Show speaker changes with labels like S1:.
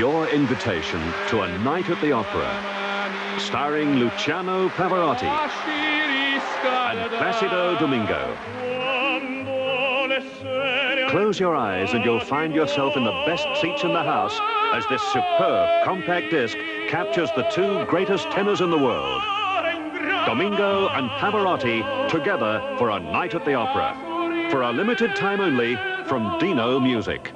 S1: your invitation to a night at the opera, starring Luciano Pavarotti and Placido Domingo. Close your eyes and you'll find yourself in the best seats in the house as this superb compact disc captures the two greatest tenors in the world. Domingo and Pavarotti together for a night at the opera. For a limited time only from Dino Music.